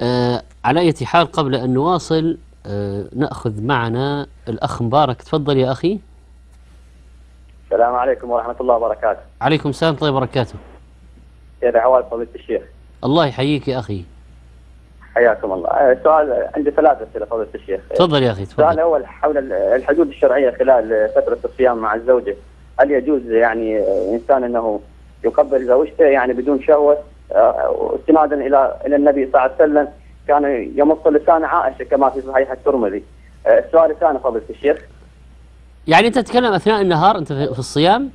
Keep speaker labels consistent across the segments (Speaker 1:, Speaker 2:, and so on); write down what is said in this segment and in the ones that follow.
Speaker 1: آه على أي حال قبل أن نواصل آه نأخذ معنا الأخ مبارك. تفضل يا أخي.
Speaker 2: السلام عليكم ورحمة الله وبركاته.
Speaker 1: عليكم السلام ورحمة الله وبركاته.
Speaker 2: يا دعوات فضيلة الشيخ.
Speaker 1: الله يحييك يا أخي.
Speaker 2: حياكم الله. آه، سؤال عندي ثلاث أسئلة فضيلة الشيخ.
Speaker 1: تفضل يا أخي
Speaker 2: السؤال
Speaker 1: تفضل
Speaker 2: الأول حول ال- الحدود الشرعية خلال فترة الصيام مع الزوجة. هل يجوز يعني إنسان أنه يقبل زوجته يعني بدون شهوة؟ استنادا إلى إلى النبي صلى الله عليه وسلم كان يمص لسان عائشة كما في صحيح الترمذي. آه، السؤال الثاني فضيلة الشيخ.
Speaker 1: يعني أنت تتكلم أثناء النهار أنت في الصيام؟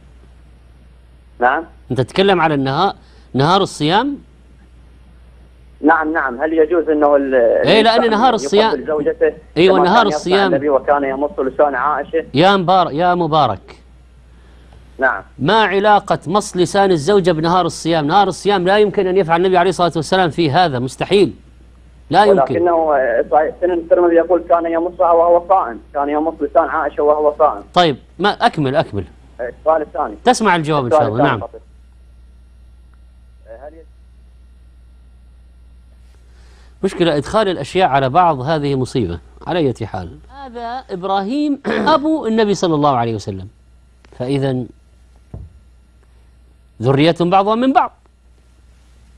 Speaker 2: نعم.
Speaker 1: أنت تتكلم على النهار نهار الصيام؟
Speaker 2: نعم نعم. هل يجوز
Speaker 1: إنه لأن
Speaker 2: الإنسان
Speaker 1: نهار الصيام-
Speaker 2: كما
Speaker 1: نهار الصيام.
Speaker 2: النبي وكان يمص لسان عائشة؟
Speaker 1: يا مبارك يا مبارك.
Speaker 2: نعم.
Speaker 1: ما علاقة مص لسان الزوجة بنهار الصيام؟ نهار الصيام لا يمكن أن يفعل النبي عليه الصلاة والسلام في هذا مستحيل. لا يمكن.
Speaker 2: ولكنه آه، صحيح سنن الترمذي يقول كان يمصها وهو صائم. كان يمص لسان عائشة وهو صائم.
Speaker 1: طيب ما أكمل أكمل.
Speaker 2: آه، السؤال الثاني.
Speaker 1: تسمع الجواب إن شاء الله. نعم.
Speaker 2: آه،
Speaker 1: مشكلة إدخال الأشياء على بعض هذه مصيبة على أي حال؟ هذا إبراهيم أبو النبي صلى الله عليه وسلم. فإذا ذرية بعضها من بعض.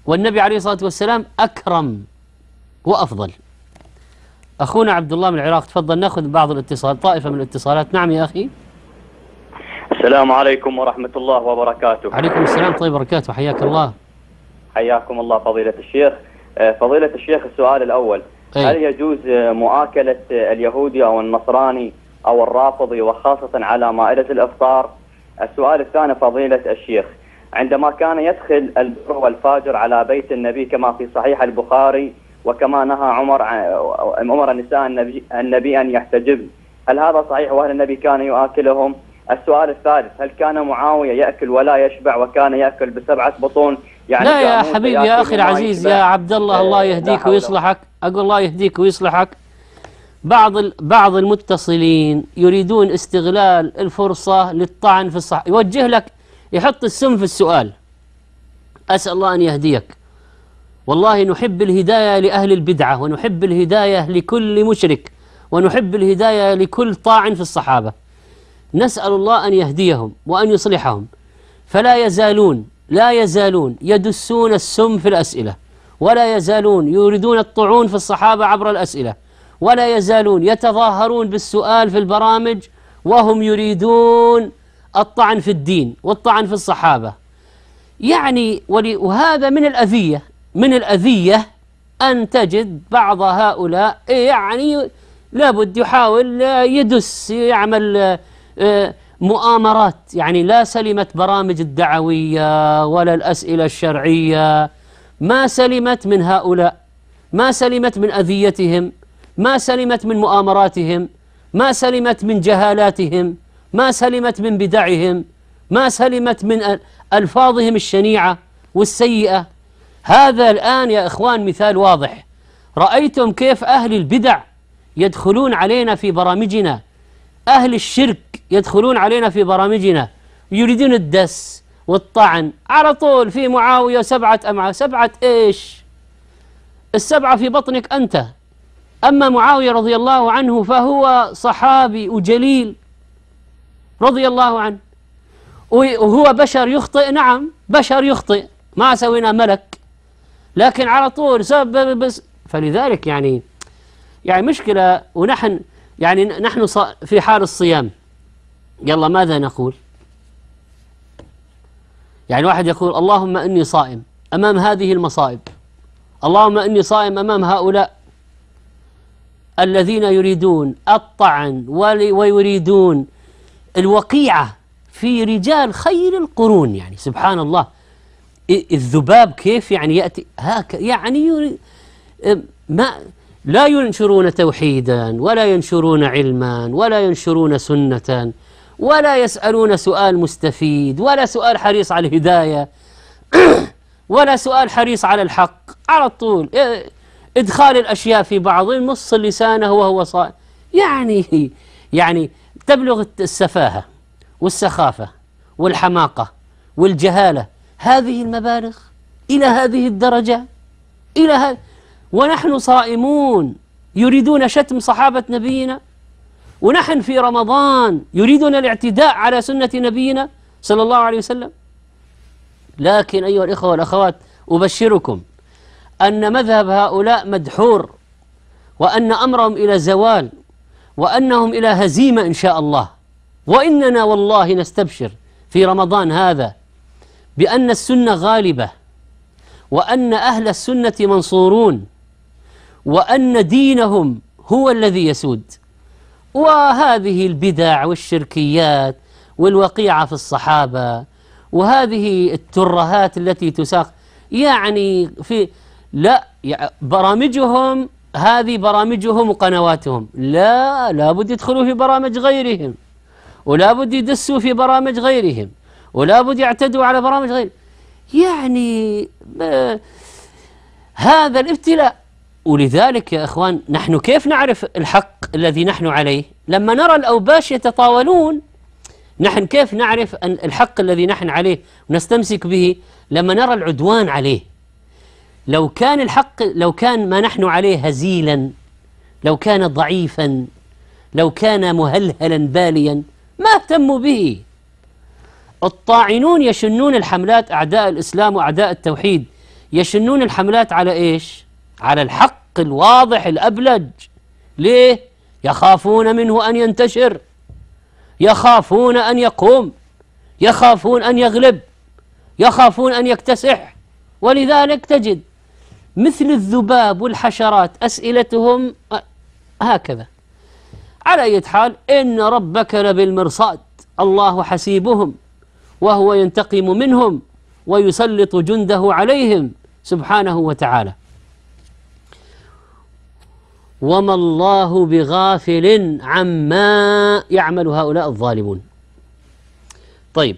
Speaker 1: والنبي عليه الصلاة والسلام أكرم وأفضل. أخونا عبد الله من العراق تفضل نأخذ بعض الاتصال طائفة من الاتصالات. نعم يا أخي.
Speaker 2: السلام عليكم ورحمة الله وبركاته.
Speaker 1: عليكم السلام. طيب وبركاته. حياك الله.
Speaker 2: حياكم الله فضيلة الشيخ. آه، فضيلة الشيخ السؤال الأول.
Speaker 1: أي.
Speaker 2: هل يجوز مؤاكلة آه، اليهودي أو النصراني أو الرافضي وخاصة على مائدة الإفطار؟ السؤال الثاني فضيلة الشيخ. عندما كان يدخل البر والفاجر على بيت النبي كما في صحيح البخاري وكما نهى عمر أمر النساء النبي, النبي أن يحتجبن. هل هذا صحيح وهل النبي كان يؤكلهم السؤال الثالث هل كان معاوية يأكل ولا يشبع وكان يأكل بسبعة بطون؟ يعني
Speaker 1: لا يا حبيبي
Speaker 2: يأكل
Speaker 1: يا أخي العزيز؟ يا عبد الله الله
Speaker 2: لا
Speaker 1: يهديك ويصلحك. أقول الله يهديك ويصلحك. بعض بعض المتصلين يريدون استغلال الفرصة للطعن في الصح. يوجه لك يحط السم في السؤال. أسأل الله أن يهديك. والله نحب الهداية لأهل البدعة ونحب الهداية لكل مشرك ونحب الهداية لكل طاعن في الصحابة. نسأل الله أن يهديهم وأن يصلحهم. فلا يزالون لا يزالون يدسون السم في الأسئلة ولا يزالون يريدون الطعون في الصحابة عبر الأسئلة ولا يزالون يتظاهرون بالسؤال في البرامج وهم يريدون الطعن في الدين والطعن في الصحابة. يعني وهذا من الأذية من الأذية أن تجد بعض هؤلاء يعني لابد يحاول يدس يعمل آه، مؤامرات. يعني لا سلمت برامج الدعوية ولا الأسئلة الشرعية. ما سلمت من هؤلاء ما سلمت من أذيتهم ما سلمت من مؤامراتهم ما سلمت من جهالاتهم. ما سلمت من بدعهم ما سلمت من ألفاظهم الشنيعة والسيئة. هذا الآن يا إخوان مثال واضح. رأيتم كيف أهل البدع يدخلون علينا في برامجنا؟ أهل الشرك يدخلون علينا في برامجنا؟ يريدون الدس والطعن. على طول في معاوية سبعة أمعاء سبعة إيش؟ السبعة في بطنك أنت. أما معاوية رضي الله عنه فهو صحابي وجليل. رضي الله عنه. وهو بشر يخطئ نعم بشر يخطئ. ما سوينا ملك. لكن على طول سبب بس. فلذلك يعني يعني مشكلة ونحن يعني نحن في حال الصيام. يلا ماذا نقول؟ يعني واحد يقول اللهم إني صائم أمام هذه المصائب. اللهم إني صائم أمام هؤلاء الذين يريدون الطعن ويريدون الوقيعة في رجال خير القرون يعني سبحان الله الذباب كيف يعني يأتي؟ هاك يعني ما لا ينشرون توحيدا ولا ينشرون علما ولا ينشرون سنة ولا يسألون سؤال مستفيد ولا سؤال حريص على الهداية ولا سؤال حريص على الحق على طول. إدخال الأشياء في بعض مص لسانه وهو صائم يعني يعني تبلغ السفاهة والسخافة والحماقة والجهالة. هذه المبالغ إلى هذه الدرجة؟ إلى هذا ونحن صائمون يريدون شتم صحابة نبينا؟ ونحن في رمضان يريدون الاعتداء على سنة نبينا صلى الله عليه وسلم؟ لكن أيها الإخوة والأخوات أبشركم أن مذهب هؤلاء مدحور وأن أمرهم إلى زوال وأنهم إلى هزيمة إن شاء الله. وإننا والله نستبشر في رمضان هذا بأن السنة غالبة وأن أهل السنة منصورون وأن دينهم هو الذي يسود. وهذه البدع والشركيات والوقيعة في الصحابة وهذه الترهات التي تساق يعني في لا برامجهم هذه برامجهم وقنواتهم. لا لابد يدخلوا في برامج غيرهم ولا بد يدسوا في برامج غيرهم ولا بد يعتدوا على برامج غيرهم يعني هذا الابتلاء. ولذلك يا إخوان نحن كيف نعرف الحق الذي نحن عليه؟ لما نرى الأوباش يتطاولون نحن كيف نعرف أن الحق الذي نحن عليه ونستمسك به؟ لما نرى العدوان عليه. لو كان الحق لو كان ما نحن عليه هزيلا لو كان ضعيفا لو كان مهلهلا باليا ما اهتموا به. الطاعنون يشنون الحملات أعداء الإسلام وأعداء التوحيد يشنون الحملات على إيش؟ على الحق الواضح الأبلج. ليه؟ يخافون منه أن ينتشر. يخافون أن يقوم. يخافون أن يغلب. يخافون أن يكتسح. ولذلك تجد مثل الذباب والحشرات أسئلتهم هكذا. على أي حال إن ربك لبالمرصاد الله حسيبهم وهو ينتقم منهم ويسلط جنده عليهم سبحانه وتعالى. وما الله بغافل عما يعمل هؤلاء الظالمون. طيب.